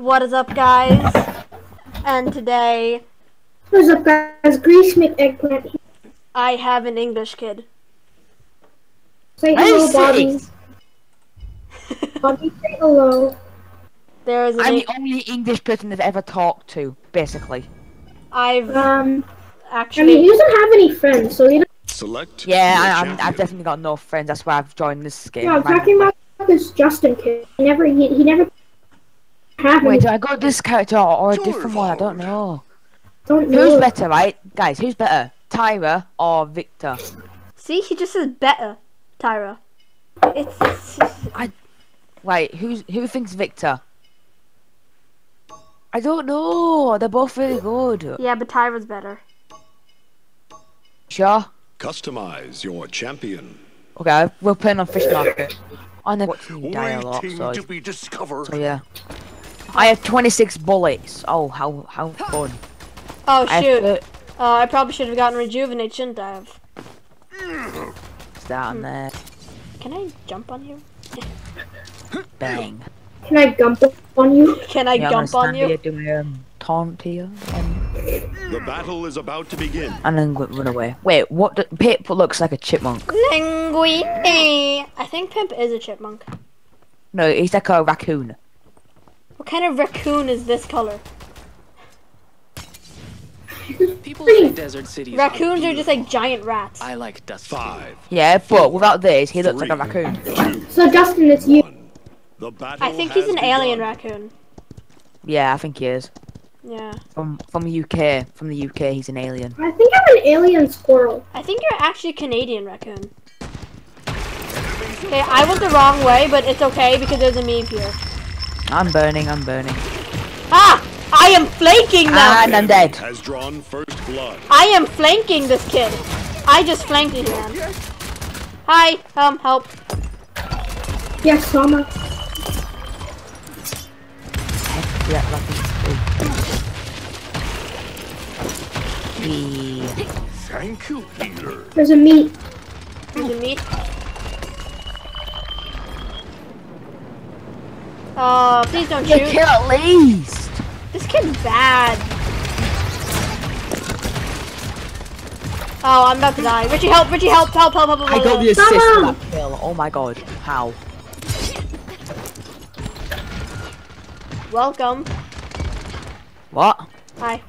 What is up, guys? And today What's up, guys? Grease McEggplant. I have an English kid. Say Are hello, you Bobby. Bobby, say hello. There is an I'm Eng- the only English person I've ever talked to, basically. I've Um, actually. I actually mean, he doesn't have any friends, so you. doesn't. Select. Yeah, I, I'm, I've definitely got no friends. That's why I've joined this game. Yeah, I'm talking about this Justin kid. He never, he, he never have Wait, any. do I go this character or, or a Sure, different one? I don't know. Don't Who's better, right? Guys, who's better? Tyra or Viktor? see. He just says better, Tyra. It's, I. Wait, who's who thinks Viktor? I don't know. They're both really good. yeah, but Tyra's better. Sure. Customize your champion. Okay, we're playing on Fish Market. I never watching you die a lot, so, to be discovered. so yeah. I have 26 bullets. Oh, how how fun. Oh I have shoot! Uh, I probably should have gotten rejuvenate, shouldn't I have? It's down there. Can I jump on you? Bang. Can I jump on you? Can I Yeah, I'm jump gonna on stand you? Here, do my um, taunt here, and, The battle is about to begin. and then run away. Wait, what? Do, Pip looks like a chipmunk. Linguini. I think Pip is a chipmunk. No, he's like a raccoon. What kind of raccoon is this color? People say desert cities. Raccoons are just like giant rats. I like dust. Five. Yeah, but without this, he looks like a raccoon. Two. So Justin, it's you. One. The I think he's has an alien raccoon. Yeah, I think he is. Yeah. From from the UK. From the UK, he's an alien. I think I'm an alien squirrel. I think you're actually a Canadian raccoon. Okay, I went the wrong way, but it's okay because there's a meme here. I'm burning. I'm burning. Ah! I am flanking them! And I'm dead. Has drawn first blood. I am flanking this kid. I just flanked him. man. Hi, um, help. Yes, Sama. Yeah, We. Thank you, healer. There's a meat. There's a meat. Uh, please don't You shoot. kill at least. This kid's bad. Oh, I'm about to die. Richie, help! Richie, help! Help! Help! Help! help, I got the assist for on. that kill. Oh my god. How? Welcome. What? Hi.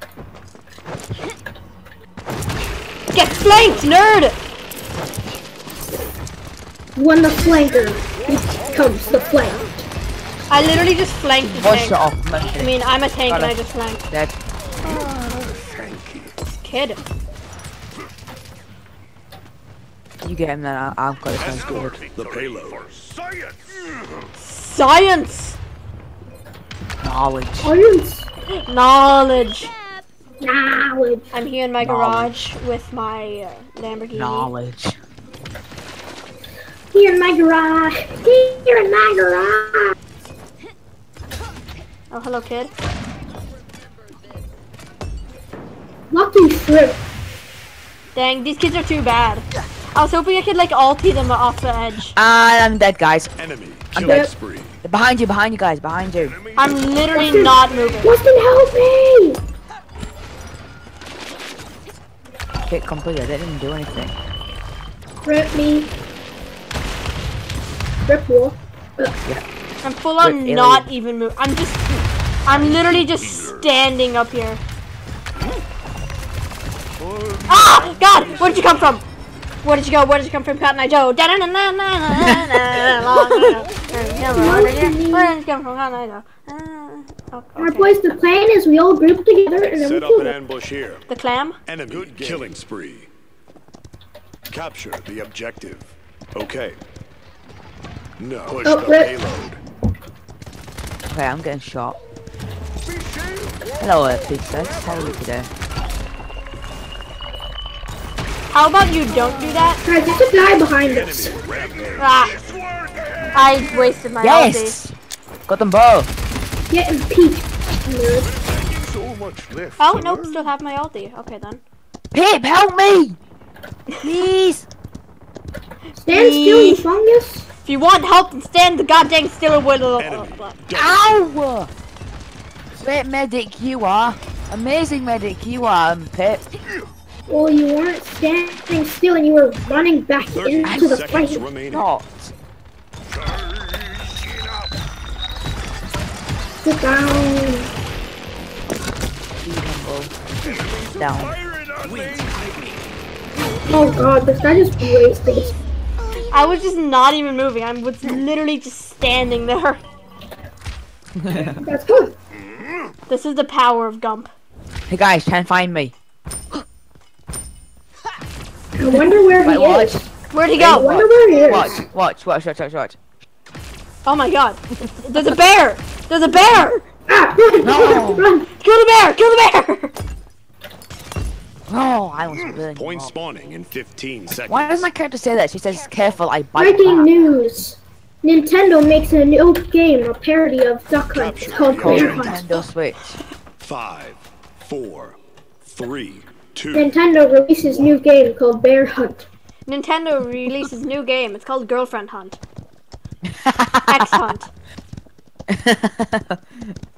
Get flanked, nerd! When the flanker becomes the flank. I literally just flanked the One tank. shot off. I mean, I'm a tank and Got I just flanked. Dead. Thank. Kid. You get him then. I- I've got this one's good. The payload. Science! Knowledge. Audience Knowledge. knowledge. I'm here in my Knowledge. garage with my uh, Lamborghini. Knowledge. Here in my garage. Here in my garage. Oh, hello, kid. Lucky shrimp. Dang, these kids are too bad. I was hoping I could like ulti them off the edge. And I'm dead, guys. Enemy I'm dead. spree. Behind you, behind you guys, behind you. I'm literally not moving. Weston, help me! Hit completely. I didn't do anything. Rip me. Rip wall. I'm full on alien. not even moving. I'm just, I'm literally just standing up here. Ah! God! Where did you come from? Where did you go? Where did you come from, Cotton Eye Joe? Where did you come from, Cotton Eye Joe? Uh, Our boys, the plan is we all group together and then we Set up kill an ambush here. The clam? Enemy killing spree. Capture the objective. Okay. No. Push Oh, the rip. payload. Okay, I'm getting shot. Hello, uh. How are you today? How about you don't do that? Guys, there's a guy behind us. Ah, I wasted my Yes! Got them both. Getting peeked. Nerd. So much left. Oh, to nope, still have my ulti. Okay then. Pip, help me! Please! Stand still, you fungus. If you want help, then stand the goddamn still with a Enemy. Ow! great medic you are. Amazing medic you are, um, Pip. Well, you weren't standing still and you were running back into the fight. remaining. Not. Sit down. Down. Oh god, this guy just wasted his I was just not even moving. I was literally just standing there. That's good. This is the power of Gump. Hey guys, try and find me. I wonder where Wait, he is. Where'd he I go? wonder where he is. Watch, watch, watch, watch, watch, watch. Oh my god. There's a bear! There's a bear! Ah, run, No. run, run. Kill the bear! Kill the bear! Oh, I hmm. was burning. Point up. spawning in 15 seconds. Why does my character say that? She says, careful, I bite Breaking back. news. Nintendo makes a new game, a parody of Duck Hunt Capture. called Called Bear Hunt. Nintendo Switch. Five, four, three, two. Nintendo releases new game called Bear Hunt. Nintendo releases new game. It's called Girlfriend Hunt. X Hunt.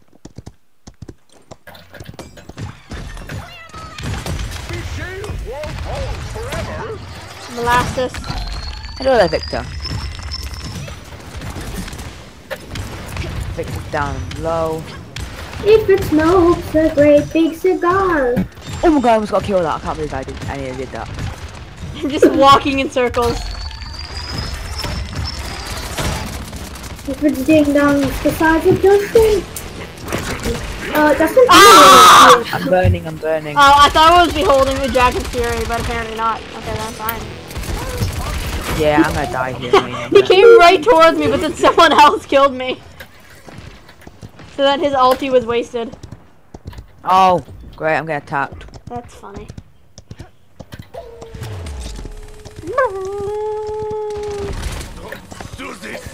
Molasses. Hello there, Viktor. Viktor's down low. If it smokes a great big cigar. Oh my god, I almost got killed that. I can't believe I did. I nearly did that. I'm just walking in circles. If it's ding dong the size of Justin. Uh, Justin. Ah! I'm burning, I'm burning. Oh, I thought I was beholding the Dragon Fury, but apparently not. Okay, then fine. Yeah, I'm gonna die here. He came right towards me, but then someone else killed me. So that his ulti was wasted. Oh, great, I'm getting attacked. That's funny.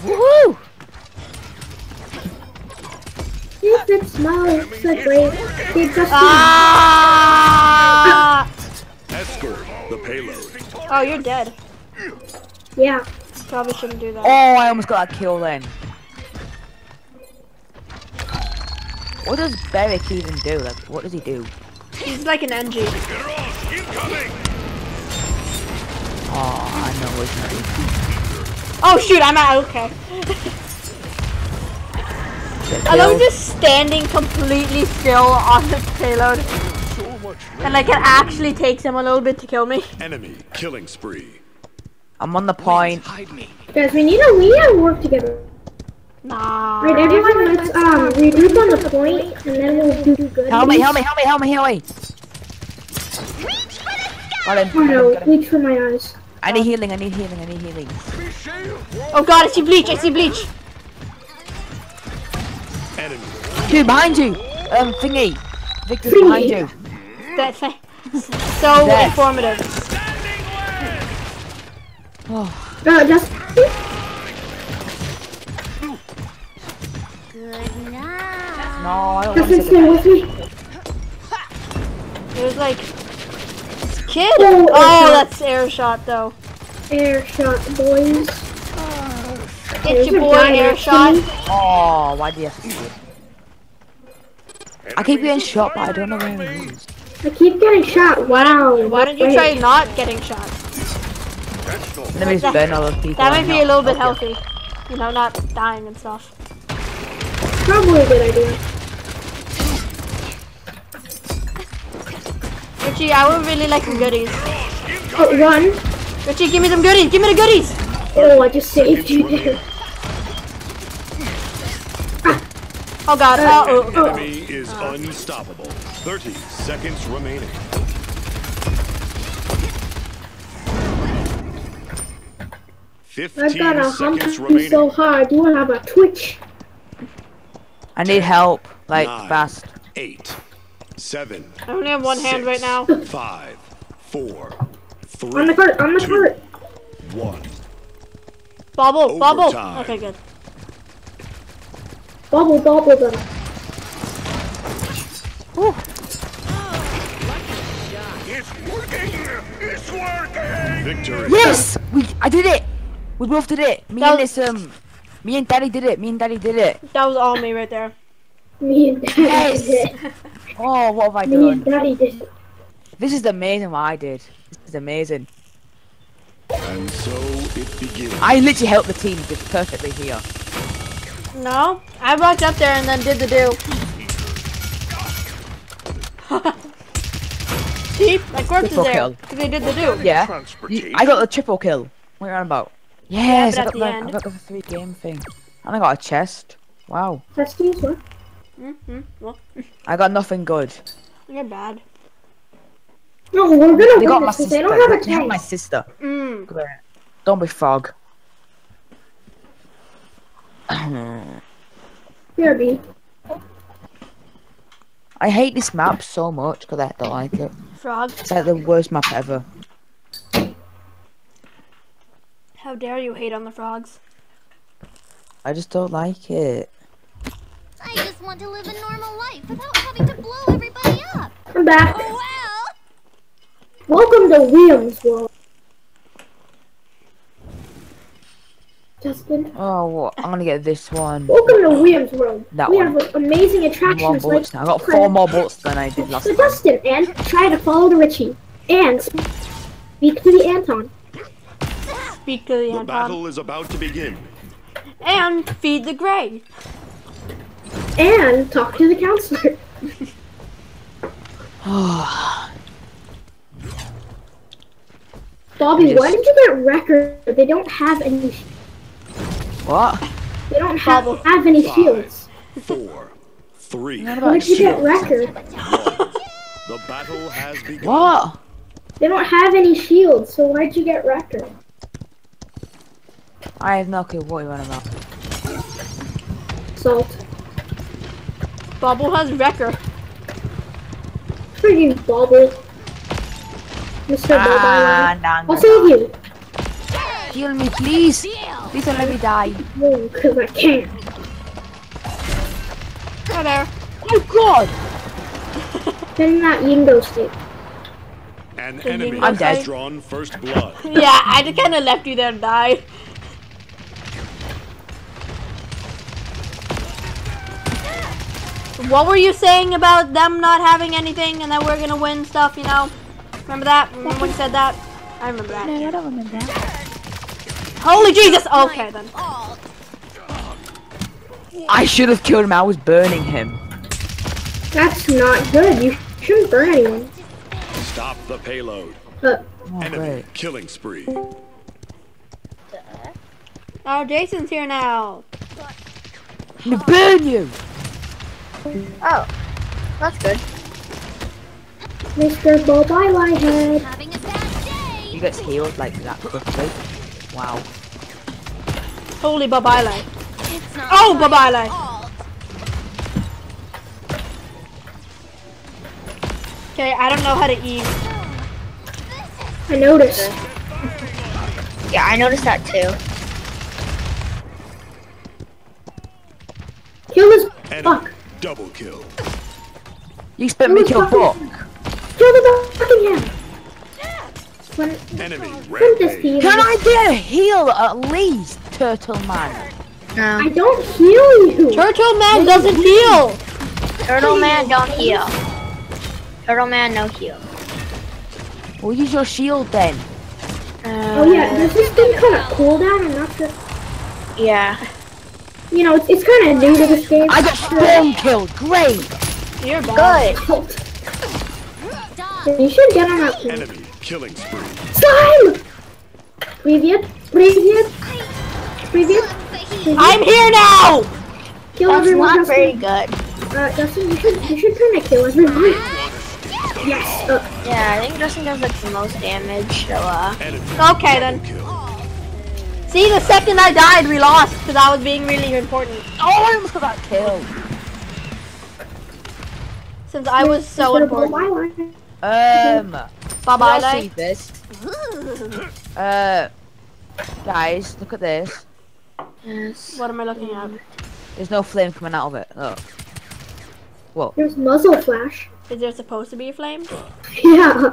Woohoo! If it smokes a great big Justin. Ah! Escort the payload. Oh, you're dead. Yeah. Probably shouldn't do that. Oh, I almost got that kill then. What does Barik even do? Like, what does he do? He's like an NG. Oh, I know what he's doing. Oh shoot, I'm out. Okay. I love killed. just standing completely still on the payload, So and like it actually takes him a little bit to kill me. enemy killing spree. I'm on the point. Guys, we need to we need to work together. Nah. Right, everyone, let's um regroup on the point, and then we'll do good. Help me, help me, help me, help me, help me! Got him. Oh no, got him. reach for my eyes. I need healing, I need healing, I need healing. Oh god, I see bleach. I see bleach. Enemy. Dude, behind you! Um, thingy! Viktor, behind you. That's. So Death. informative. Oh, Uh, just no, I don't want Justin, stay with me. It was like kid. Oh, Oh, okay. that's air shot though. Air shot, boys. Get There's your boy guy air shot. Oh, why do you have to do it? I keep getting shot, but I don't know where he is. I keep getting shot. Wow. Why don't you Wait. try not getting shot? Let me just burn all those people. That might be a little bit healthy. You know, not dying and stuff. Probably a good idea. Richie, I would really like some goodies. Oh, run. Richie, give me some goodies. Give me the goodies. Oh, I just saved you there. Oh god. Uh, Oh, oh, Enemy is unstoppable. 30 seconds remaining. I've got a hump seconds so hard. You have a twitch. I need help, like, Nine. fast. Eight, seven, I only have one hand right now. Five, four, three, On the cart. On the two, cart. one. Bobble, bobble. Overtime. Okay, good. Bubble, bubble them. It's working! It's working! Victory! Yes! We, I did it! We both did it! Me That and this, um... Me and Daddy did it, me and Daddy did it. That was all me right there. Me and Daddy Yes! did it. Oh, what have I Me and? Daddy did it. This is amazing what I did. This is amazing. And so it begins. I literally helped the team just perfectly here. No, I walked up there and then did the do. See, my corpse is Triple there kill. because they did the do. Yeah. Transportation. I got the triple kill. What are you on about? Yes, but I at got the the, I got the three game thing. And I got a chest. Wow. That's the what? Mm-hmm. Well, I got nothing good. you're bad. No, we're They gonna got win my this sister. they don't have a They have my sister. Mm. Don't be frog. Here, B. I hate this map so much because I don't like it. Frog, It's like the worst map ever. How dare you hate on the frogs? I just don't like it. I just want to live a normal life without having to blow everybody up. I'm back. Oh, well, Welcome to Williams World. Justin. Oh, what? I'm gonna get this one. Welcome to Williams World. That we one. have amazing More attractions like bullets now. I got four more bullets than I did last So time. Justin, and try to follow the Richie. And speak to the Anton. Speak to the The Anton. battle is about to begin. And feed the gray. And talk to the counselor. Bobby, I why did you get record? They don't have any. What? They don't have, Bobble. have any Five. shields. Four, three, Why did you get record? the battle has begun. What? They don't have any shields, so why'd you get record? I have no clue what you're on about. Salt. Bubble has record. Freaking bobble. Mr. Ah, Bobble. nah, nah, I'll save you. Heal me, please. Please don't let me die. No, because I can't. Hi there. Oh God! Then that Yingo stick. An enemy I'm dead. has drawn first blood. Yeah, I just kind of left you there to die. What were you saying about them not having anything and that we're gonna win stuff, you know? Remember that? Remember when you said that? I remember that. I don't remember that. Holy Jesus! Okay then. I should have killed him. I was burning him. That's not good. You shouldn't burn anyone. Stop the payload. But Oh, Enemy great. killing spree. Oh, Jason's here now. I'm gonna burn you. Oh, that's good. Mr. Bob Head. having a bad day. He gets healed like that quickly. Wow. Holy Babaile. It's not Oh, my Babaile. fault. Okay, I don't know how to eat. I noticed. Yeah, I noticed that too. Kill this fuck. Double kill. You expect me to kill Buck? Kill the Buckingham. When, Enemy when this team. Can I get a heal at least, Turtle Man? No. I don't heal you. Turtle Man doesn't heal. Turtle Man, don't heal. Turtle Man, no heal. Well, use your shield then. Uh, Oh yeah, does this thing kind of cool down? I'm not sure. Yeah you know, it's, it's kind of new to this game. I got spawn killed. Great. You're good. You should get on that. Team. Enemy killing spree. Slime. Previous. Previous. Previous. I'm here now. Kill That's everyone. That's not very good. Uh, Justin, you should you should kind of kill everyone. Yes. Uh, yeah, I think Justin does like the most damage. So uh. Okay then. Kill. See, the second I died, we lost because I was being really important. Oh, I almost got that kill. Since I was so important. Bye-bye. Um, Bye can I bye. see this? Uh, guys, look at this. Yes. What am I looking at? There's no flame coming out of it. Look. There's muzzle flash. Is there supposed to be a flame? Yeah.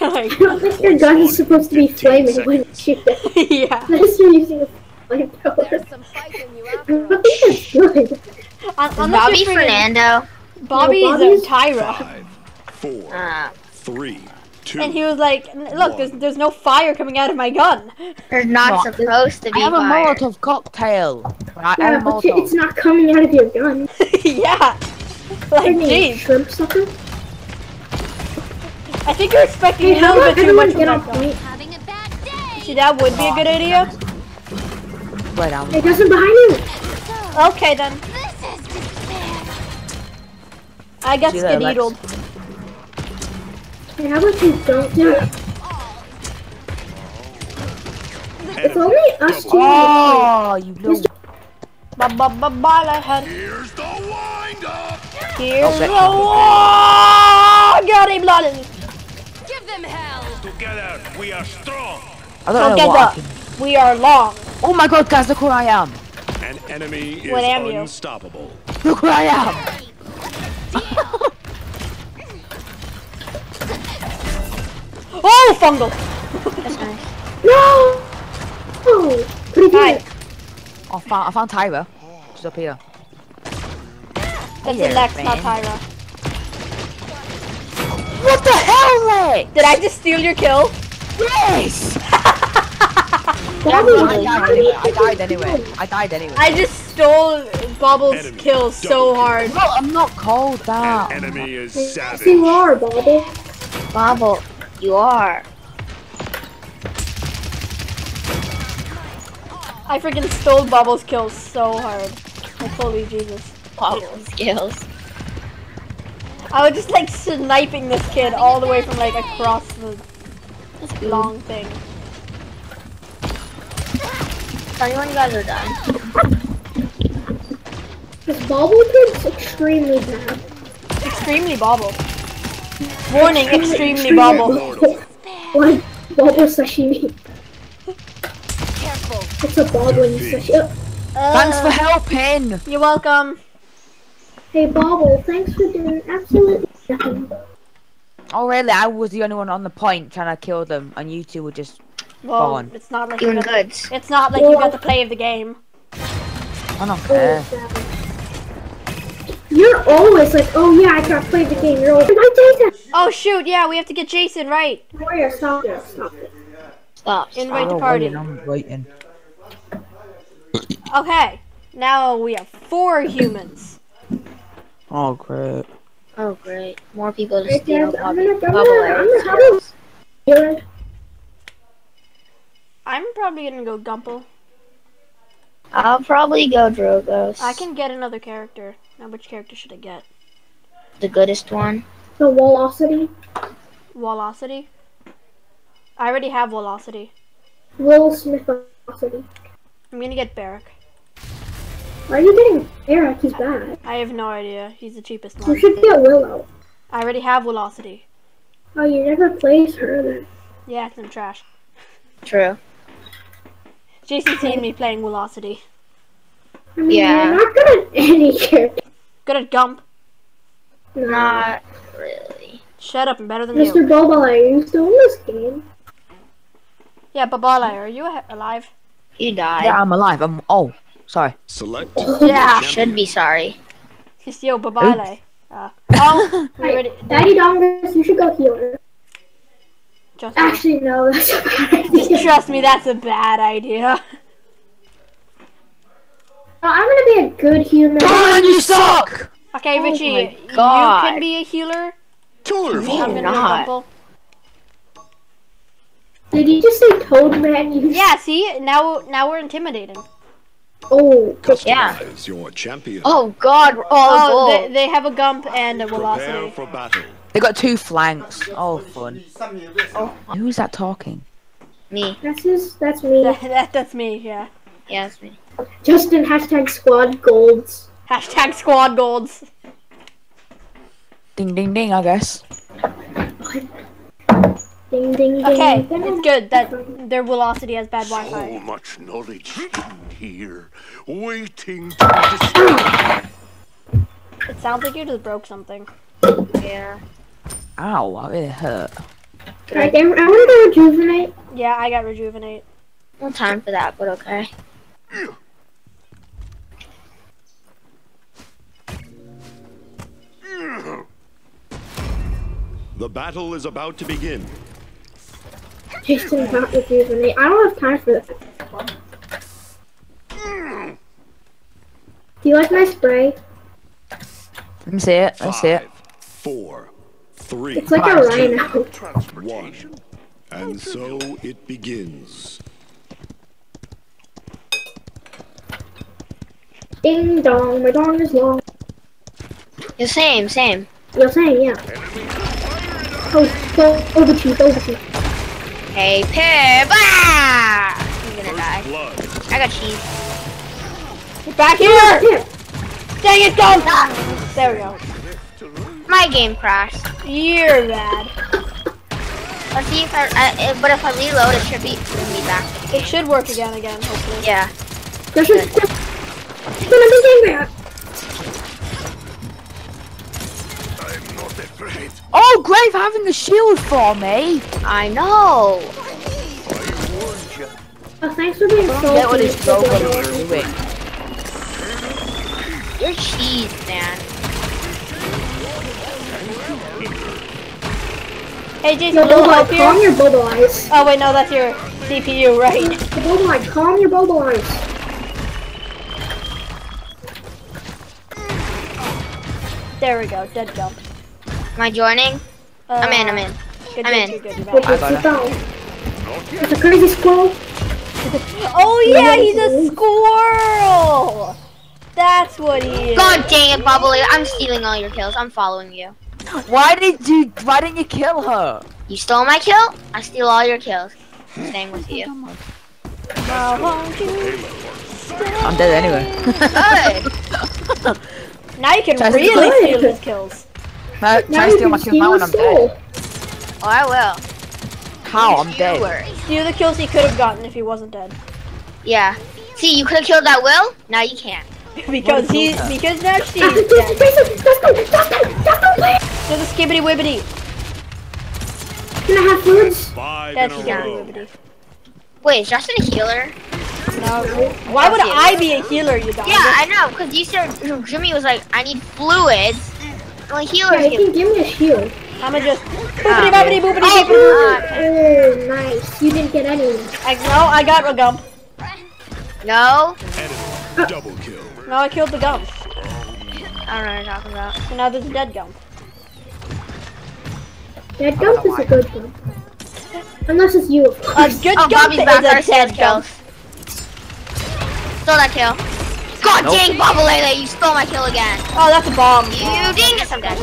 like, I don't think your gun is supposed to be 15 flaming when you seconds. shoot it. yeah. Unless you're using a flamethrower. I think that's good. Un- unless Bobby you're friggin- Fernando? Bobby's No, a Bobby's- Tyra. Five, four, Uh, three, two. And he was like, "N- look, there's, there's no fire coming out of my gun. there's not No, supposed to be I have a fire. Molotov cocktail. I, I Yeah, have a but it's not coming out of your gun. yeah. Like, jeez. shrimp sucker. I think you're expecting Hey, a little bit too much everyone from get that off Having a bad day. See, that would be a good idea. Wait, I'm Hey, Justin, behind you. Okay, then. This is despair. I got See that, Hey, how about you don't do it? It's only us two. Oh, you little. Ba ba ba ba la head. Here's the wind up. Here's Oh, the that- wall. Got him, blood. Give them hell. Together we are strong. I don't know what Together, can. we are long. Oh my god, guys, look where I am. An enemy is What am you? unstoppable. Look where I am. Oh, fungal. That's nice. No! Oh, pretty Hi. good. Oh, I found, I found Tyra. She's up here. That's Here, the next, man. not Tyra. What the hell, Lex? Did I just steal your kill? Yes! Bobby, I died anyway. I died anyway. I died anyway. I just stole Bobble's Enemy kill so hard. No, I'm not cold that. Enemy is Yes, savage. you are, Bobby. Bobble, you are. I freaking stole Bobble's kill so hard. Like, holy Jesus. Bobble skills. I was just like sniping this kid all the way from like across the long thing. Tell me when you guys are done. This Bobble kid's extremely bad. Extremely Bobble. Warning, extremely Bobble. Like Bobble sashimi. Careful. It's a bobbling sashimi. Thanks for Uh, helping. You're welcome. Hey Bobble, thanks for doing absolutely nothing. Oh, really? I was the only one on the point trying to kill them, and you two were just. Well, on. it's not like you Doing got, good. it's not like you got to play of the game. I don't Oh, care. You're always like, oh yeah, I can't play the game. You're always my data. Oh shoot, yeah, we have to get Jason right. Warrior, stop it, stop it. Stop. Invite to party. I'm waiting. Okay, now we have four humans. Oh, great. Oh great. More people to Hey, steal guys, I'm gonna, I'm gonna, I'm gonna, I'm gonna, I'm probably gonna go Gumple. I'll probably go Drogoz. I can get another character. Now, which character should I get? The goodest one. the velocity. Velocity. I already have Velocity. Will Smith velocity. I'm gonna get Barik. Why are you getting Eric? He's bad. I have no idea. He's the cheapest one. You one. should get Willo. I already have Velocity. Oh, you never played her then. Yeah, 'cause I'm trash. True. Jason's seen me playing Velocity. I mean, Yeah. you're not good at any character. Good at Gump. No. Not really. Shut up, I'm better than Mr. you. Boba, are you still in this game? Yeah, Babala, are you alive? He died. Yeah, I'm alive. I'm. Oh, sorry. Select. Yeah. Should be sorry. Yo, Babala. Uh, oh, we already. Daddy Dongus, you should go heal her. Trust me. Actually, no, that's a bad idea. Trust me, that's a bad idea. No, I'm gonna be a good human. God, you suck! Okay, Oh Richie, you can be a healer. Tour Me I'm gonna not. go Gumple. Did you just say Toad Man? You Yeah, see, now now we're intimidating. Oh, Yeah. Your champion. Oh God, we're Oh, they, they have a Gump and a Prepare Velocity. for battle. They got two flanks. Oh, fun. Oh. Who's that talking? Me. that's his. That's me. That, that, that's me, yeah. Yeah, it's me. Justin hashtag squad golds. Hashtag squad golds. Ding, ding, ding. I guess. Ding, ding, ding. Okay, it's good that their velocity has bad Wi-Fi. So much knowledge here, waiting to It sounds like you just broke something. Yeah. Ow, it hurt. Right, I want to rejuvenate. Yeah, I got rejuvenate. No time for that, but okay. The battle is about to begin. Jason not rejuvenate. I don't have time for that. Do you like my spray? Let me see it. Let me see it. Five, four, three, It's like a rhino. one. And so it begins. Ding dong, my dong is long. The same, same. You're saying, yeah. Oh, go over to you, over to you. Hey, Pip! Ah! I'm gonna die. Blood. I got cheese. Get back here! Yeah. Dang it, go! There we go. My game crashed. You're bad. Let's see if I, uh, uh, but if I reload, it should be bring me back. It should work again, again, hopefully. Yeah. There's just, there's gonna be there. I'm not afraid. Oh, Grave having the shield for me. I know. I warned you. Oh, thanks for being Get what salty. is broken doing. You're cheese, man. Hey, Jason, Yo, a little Bobo, help calm your Bobo eyes. Oh, wait, no, that's your CPU, right? Bobo, eye, calm your Bobo eyes. There we go, dead jump. Am I joining? Uh, I'm in, I'm in. Good, I'm in. good, good, you're Wait, back. I got sit down. It's a crazy squirrel. Oh, yeah, he's a squirrel! That's what he is. God dang it, Bubbly. I'm stealing all your kills. I'm following you. Why did you? Why didn't you kill her? You stole my kill? I steal all your kills. I'm staying with you. Now won't you I'm dead anyway. Good. Now you can Try really steal his kills. Try Now try to steal my kill now steal when a I'm dead. Oh, I will. How? I'm You dead. worry. Steal the kills he could have gotten if he wasn't dead. Yeah. See, you could have killed that Will. Now you can't. because he, What because now she's Jason, dead. Do the skibbity wibbity. Can I have foods? Five That's in a skibbity row. wibbity. Wait, is Justin a healer? No. Why would I be a healer, you dog? Yeah, I know, because you said Jimmy was like, I need fluids. Well, healers Yeah, you give can give me a shield. I'ma just ah, boopity boppity boopity Oh, boopity. God. Oh, nice. You didn't get any. I, no, I got a gump. No? Enemy. Double kill. No, I killed the gump. I don't know what you're talking about. So now there's a dead gump. That gump is a good one. Unless it's you. of course. A good Oh, gump Bobby's is back a dead gump. kills. Stole that kill. God nope. dang, Bobalele, you stole my kill again. Oh, that's a bomb. You dingus, I'm dead.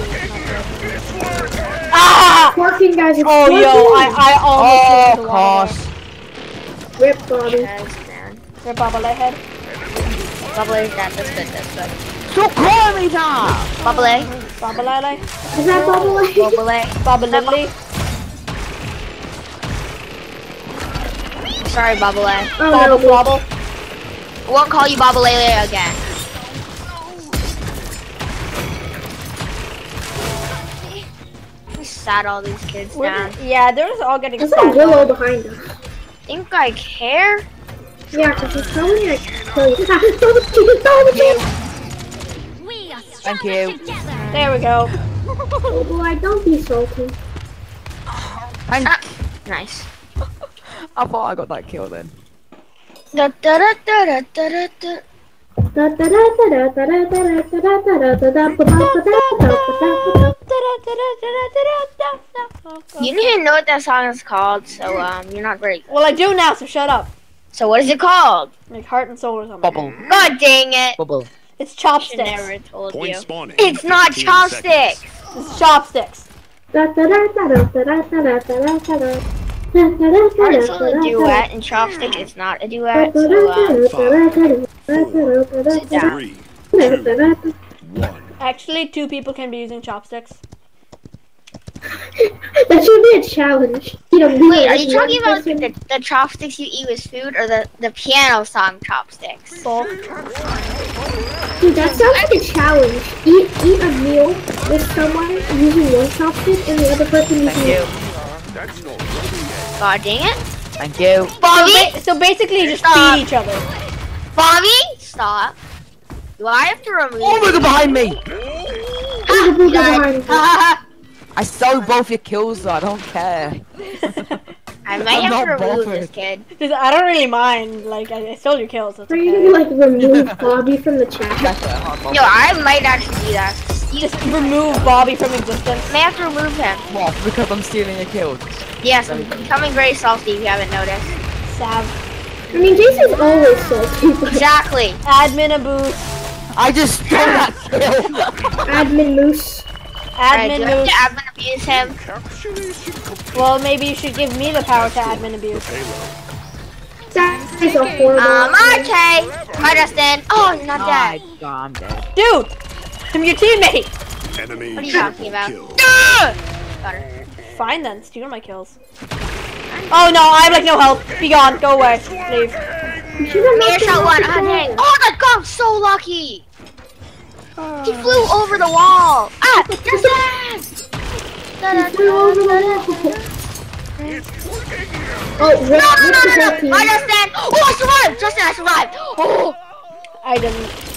Ah! Working, guys. It's oh, working. yo, I, I almost oh, cost. Rip, Bobby. Yes, Rip, Bobalele head. Bobalele got this bit, this bit. So call me now! Bobalele. Bobalele. Is that Bobalele? Bobalele. Bobalele. Sorry, Bobble. Oh, Bobble, no. Bobble. I won't call you Bubble Lele again. I sat all these kids We're down. just- yeah, they're just all getting There's a sad. willow behind us. Think I care? Yeah, because he's probably like, kill you. Double cheese, double cheese. We are Thank you. There we go. Oh boy, don't be salty. Thank- Ah, nice. I thought I got that kill then. You didn't even know what that song is called, so um, you're not great. Well, I do now, so shut up. So what is it called? Like Heart and Soul or something. Bubble. God dang it. Bubble. It's chopsticks. Never told Point you. Spawning. It's not chopsticks. Seconds. It's chopsticks. It's only a duet, and Chopstick is not a duet, so, uh... Five, four, three, two, one. Actually, two people can be using chopsticks. that should be a challenge. You know, Wait, are you talking about the, the chopsticks you eat with food, or the, the piano song chopsticks? Both. Dude, that sounds like a challenge. Eat eat a meal with someone using one chopstick and the other person using. two. God dang it, Thank you. So, Bobby! ba- so basically, you just Stop. feed each other. Bobby, stop. Do I have to remove? Oh my god, behind me. Booga booga Died. behind you. Ha, ha, I stole both your kills though, I don't care. I might I'm have to remove bothered. this kid. Just- I don't really mind. Like I, I stole your kills. That's Are you okay. gonna like remove Bobby from the chat? That's Yo, I might actually do that. You Just remove Bobby from existence. may have to remove him. What? Because I'm stealing your kills. Yes, I'm becoming very salty if you haven't noticed. Sav. I mean, Jason's always salty, but Exactly. Admin abuse. I just stole that kill. admin moose. Admin do I have abuse. admin abuse him? Well, maybe you should give me the power to admin abuse. That is a horrible. Um, okay. Hi, Justin. Oh, you're not Oh, dead. I, I'm dead. Dude, I'm your teammate. Enemy What are you talking about? kill. Ugh! Got her. Fine then, steal my kills. Oh no, I have like no health. Be gone. Go away. Leave. You should have Mirror knocked him shot off one. the Oh, dang. ball. Oh, that guy's so lucky. He flew over the wall. Ah, Justin! He flew over the wall. Oh, No, rip, no, no, no, no. team. Hi, Justin. Oh, I survived. Justin, I survived. Oh. I didn't.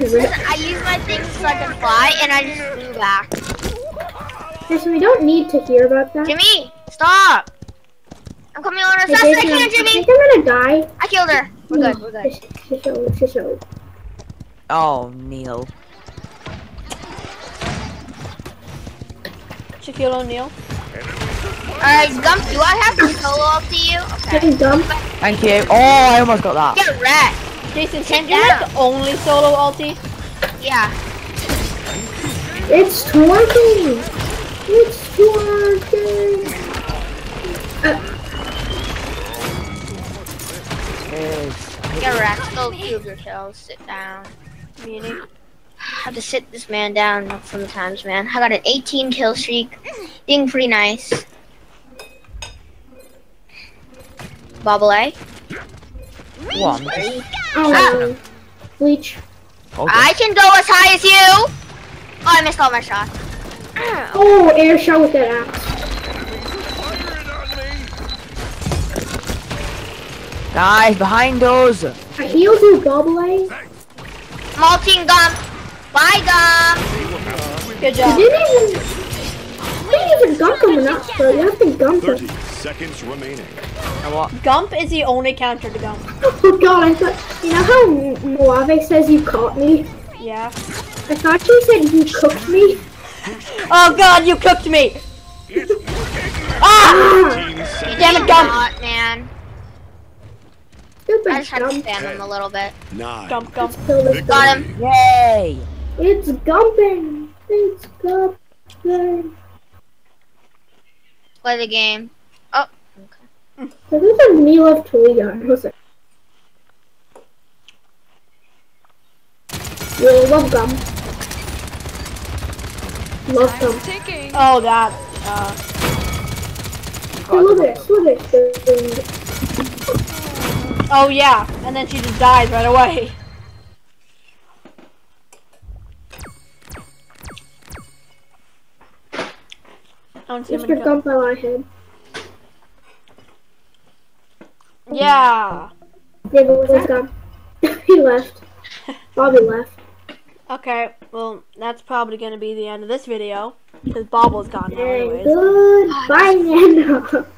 Ha. Listen, I used my things so I could fly, and I just flew back. Jason, we don't need to hear about that. Jimmy, stop. I'm coming on Hey, assassination, Jason, I Jimmy. I think I'm gonna die. I killed her. We're good, we're good. Shish- Shisho, shisho. Oh, Neil. Shaquille O'Neal. Alright, Gump, do I have to solo up to you? Okay. Getting dumped. Thank you. Oh, I almost got that. Get wrecked. Jason, can't you like the only solo ulti? Yeah. It's twerking. It's twerking. Uh, yes. Get wrecked. Go two of your kills. Sit down. Meaning. I have to sit this man down sometimes, man. I got an 18 kill streak. Doing pretty nice. Bobble A. One. Oh, bleach. Okay. I can go as high as you. Oh, I missed all my shots. Ow. Oh, air shot with that axe. Guys, behind us. I healed you, Gobble. Malting gum. Bye gum. Good You job. didn't even. You didn't even gump him enough, bro. You have to gump him. 30 seconds remaining. You what? Gump is the only counter to Gump. Oh god, I thought. You know how Maeve says you caught me? Yeah. I thought you said you cooked me. Oh god, you cooked me! Ah! 15 seconds. Damn it, Gump! Not, man. Stupid I just had to gump. spam him a little bit. Nine. Gump, Gump. Kill this Got him. Yay! It's gumping. It's gumping. Play the game. Oh. Okay. So this is me love Toledo. Who's it? Yo, love gum. Love gum. Oh, that. Uh, Hey, look at this. Look at this. oh, yeah. And then she just dies right away. I don't see how many Mr. kills. Gump on my head. Yeah. But where's gum? he left. Bobby left. Okay, well, that's probably going to be the end of this video. Because Bobble's gone now anyways. goodbye, Nana.